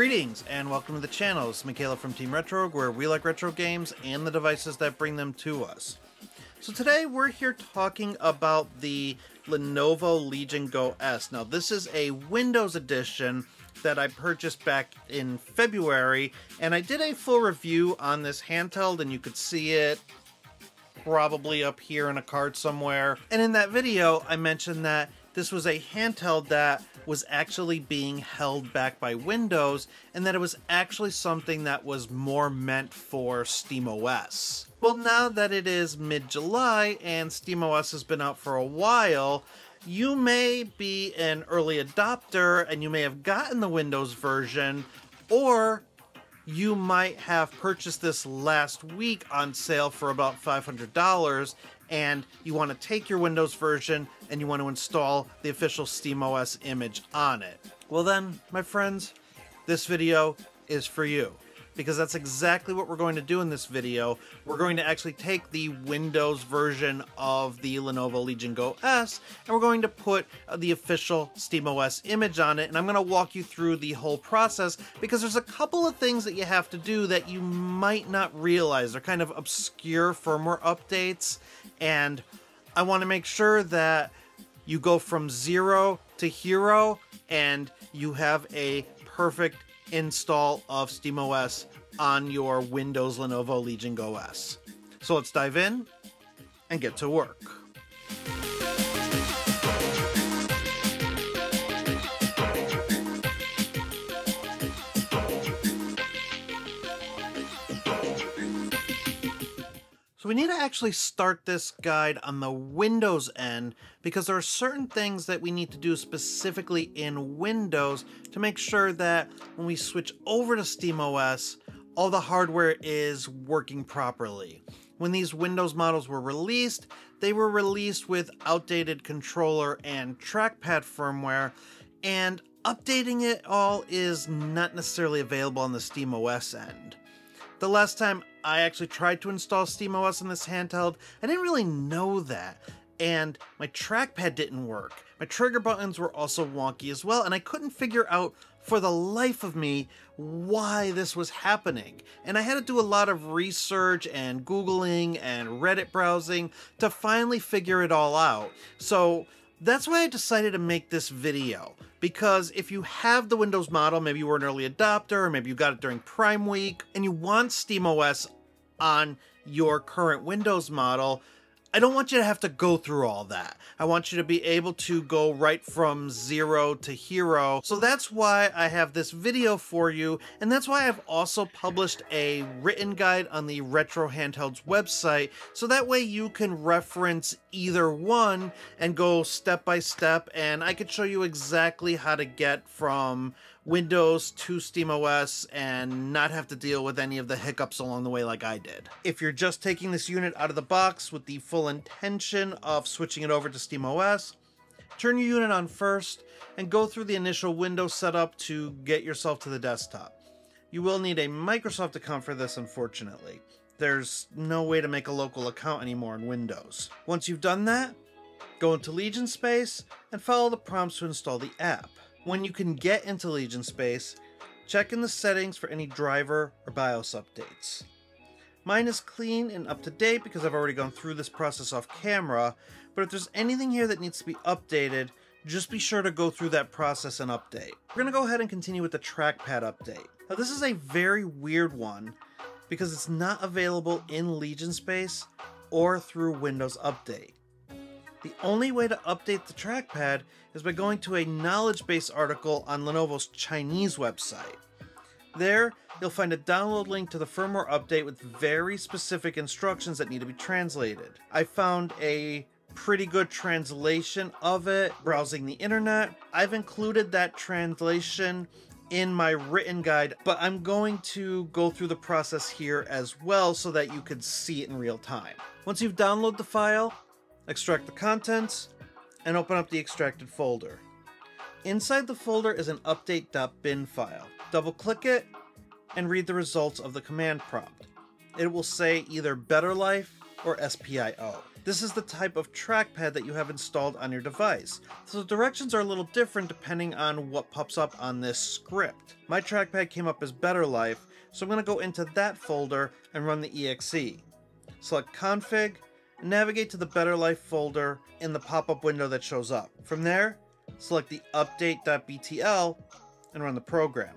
Greetings and welcome to the channel. It's Mikhailov from Team Retrogue, where we like retro games and the devices that bring them to us. So today we're here talking about the Lenovo Legion Go S. Now this is a Windows edition that I purchased back in February, and I did a full review on this handheld, and you could see it probably up here in a card somewhere. And in that video, I mentioned that this was a handheld that was actually being held back by Windows and that it was actually something that was more meant for SteamOS. Well, now that it is mid-July and SteamOS has been out for a while, you may be an early adopter and you may have gotten the Windows version, or you might have purchased this last week on sale for about $500 and you want to take your Windows version and you want to install the official SteamOS image on it. Well then, my friends, this video is for you because that's exactly what we're going to do in this video. We're going to actually take the Windows version of the Lenovo Legion Go S and we're going to put uh, the official SteamOS image on it and I'm going to walk you through the whole process because there's a couple of things that you have to do that you might not realize. They're kind of obscure firmware updates and I want to make sure that you go from zero to hero and you have a perfect install of SteamOS on your Windows Lenovo Legion Go S. So let's dive in and get to work. We need to actually start this guide on the Windows end because there are certain things that we need to do specifically in Windows to make sure that when we switch over to SteamOS, all the hardware is working properly. When these Windows models were released, they were released with outdated controller and trackpad firmware, and updating it all is not necessarily available on the SteamOS end. The last time I actually tried to install SteamOS on this handheld, I didn't really know that. And my trackpad didn't work. My trigger buttons were also wonky as well, and I couldn't figure out for the life of me why this was happening. And I had to do a lot of research and Googling and Reddit browsing to finally figure it all out. So that's why I decided to make this video, because if you have the Windows model, maybe you were an early adopter, or maybe you got it during Prime Week, and you want SteamOS on your current Windows model, I don't want you to have to go through all that. I want you to be able to go right from zero to hero. So that's why I have this video for you, and that's why I've also published a written guide on the Retro Handhelds website, so that way you can reference either one and go step by step, and I could show you exactly how to get from Windows to SteamOS and not have to deal with any of the hiccups along the way like I did. If you're just taking this unit out of the box with the full intention of switching it over to SteamOS, turn your unit on first and go through the initial Windows setup to get yourself to the desktop. You will need a Microsoft account for this, unfortunately. There's no way to make a local account anymore in Windows. Once you've done that, go into Legion Space and follow the prompts to install the app. When you can get into Legion Space, check in the settings for any driver or BIOS updates. Mine is clean and up to date because I've already gone through this process off camera, but if there's anything here that needs to be updated, just be sure to go through that process and update. We're to go ahead and continue with the trackpad update. Now this is a very weird one because it's not available in Legion Space or through Windows Update. The only way to update the trackpad is by going to a knowledge base article on Lenovo's Chinese website. There, you'll find a download link to the firmware update with very specific instructions that need to be translated. I found a pretty good translation of it browsing the internet. I've included that translation in my written guide, but I'm going to go through the process here as well so that you can see it in real time. Once you've downloaded the file, extract the contents, and open up the extracted folder. Inside the folder is an update.bin file. Double click it and read the results of the command prompt. It will say either Better Life or SPIO. This is the type of trackpad that you have installed on your device. So the directions are a little different depending on what pops up on this script. My trackpad came up as Better Life, so I'm going to go into that folder and run the exe. Select config, navigate to the Better Life folder in the pop-up window that shows up. From there, select the update.btl and run the program.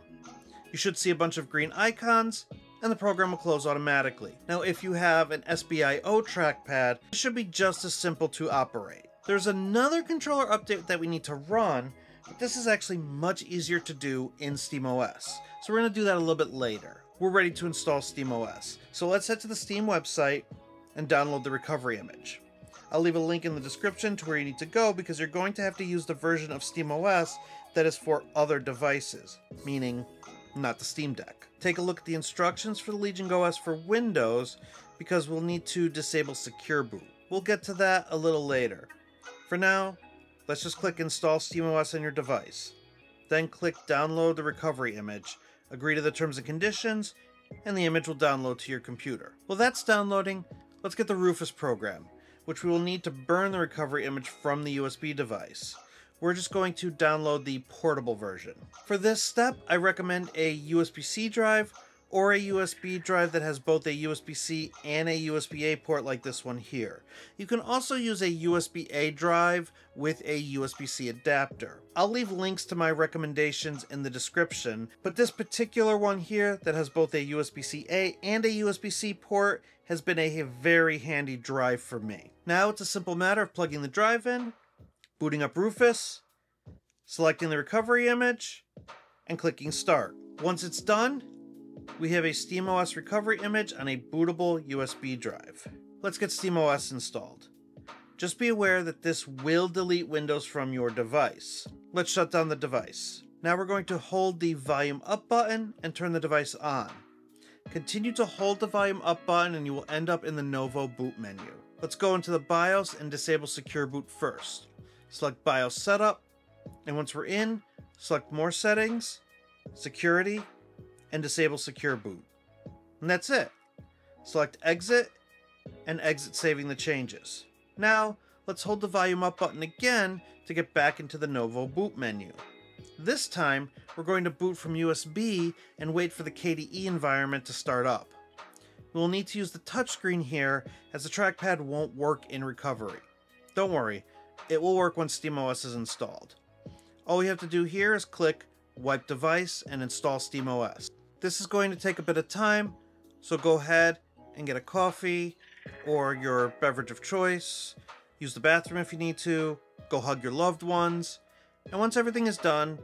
You should see a bunch of green icons and the program will close automatically. Now if you have an SBIO trackpad, it should be just as simple to operate. There's another controller update that we need to run, but this is actually much easier to do in SteamOS. So we're going to do that a little bit later. We're ready to install SteamOS. So let's head to the Steam website and download the recovery image. I'll leave a link in the description to where you need to go because you're going to have to use the version of SteamOS that is for other devices, meaning not the Steam Deck. Take a look at the instructions for the Legion Go S for Windows because we'll need to disable Secure Boot. We'll get to that a little later. For now, let's just click Install SteamOS on your device. Then click Download the recovery image, agree to the terms and conditions, and the image will download to your computer. While that's downloading, let's get the Rufus program, which we will need to burn the recovery image from the USB device we're just going to download the portable version. For this step, I recommend a USB-C drive or a USB drive that has both a USB-C and a USB-A port like this one here. You can also use a USB-A drive with a USB-C adapter. I'll leave links to my recommendations in the description, but this particular one here that has both a USB-C-A and a USB-C port has been a very handy drive for me. Now it's a simple matter of plugging the drive in, booting up Rufus, selecting the recovery image, and clicking start. Once it's done, we have a SteamOS recovery image on a bootable USB drive. Let's get SteamOS installed. Just be aware that this will delete Windows from your device. Let's shut down the device. Now we're going to hold the volume up button and turn the device on. Continue to hold the volume up button and you will end up in the Novo boot menu. Let's go into the BIOS and disable secure boot first select BIOS Setup, and once we're in, select More Settings, Security, and Disable Secure Boot. And that's it. Select Exit, and exit saving the changes. Now, let's hold the volume up button again to get back into the Novo boot menu. This time, we're going to boot from USB and wait for the KDE environment to start up. We'll need to use the touchscreen here as the trackpad won't work in recovery. Don't worry, it will work when SteamOS is installed. All we have to do here is click Wipe Device and install SteamOS. This is going to take a bit of time, so go ahead and get a coffee or your beverage of choice, use the bathroom if you need to, go hug your loved ones, and once everything is done,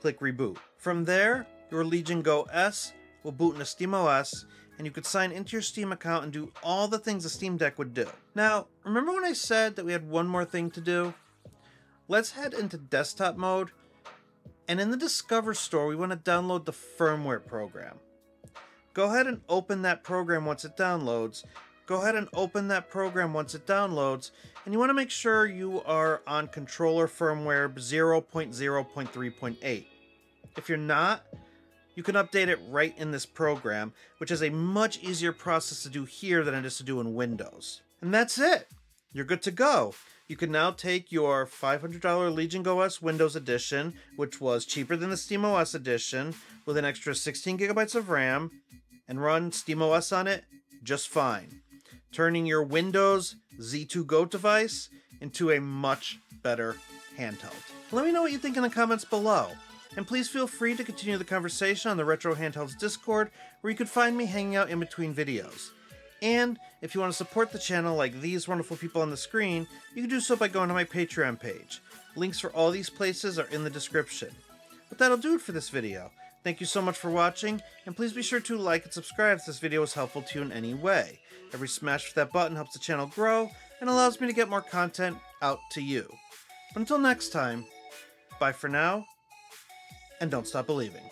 click Reboot. From there, your Legion Go S will boot into SteamOS and you could sign into your Steam account and do all the things a Steam Deck would do. Now, remember when I said that we had one more thing to do? Let's head into desktop mode, and in the Discover store, we want to download the firmware program. Go ahead and open that program once it downloads. Go ahead and open that program once it downloads, and you want to make sure you are on controller firmware 0.0.3.8. If you're not, you can update it right in this program, which is a much easier process to do here than it is to do in Windows. And that's it! You're good to go. You can now take your $500 Legion Go S Windows Edition, which was cheaper than the SteamOS Edition, with an extra 16 gigabytes of RAM, and run SteamOS on it just fine, turning your Windows Z2 Go device into a much better handheld. Let me know what you think in the comments below. And please feel free to continue the conversation on the Retro Handhelds Discord, where you could find me hanging out in between videos. And if you want to support the channel like these wonderful people on the screen, you can do so by going to my Patreon page. Links for all these places are in the description. But that'll do it for this video. Thank you so much for watching, and please be sure to like and subscribe if this video was helpful to you in any way. Every smash of that button helps the channel grow and allows me to get more content out to you. But until next time, bye for now, and don't stop believing.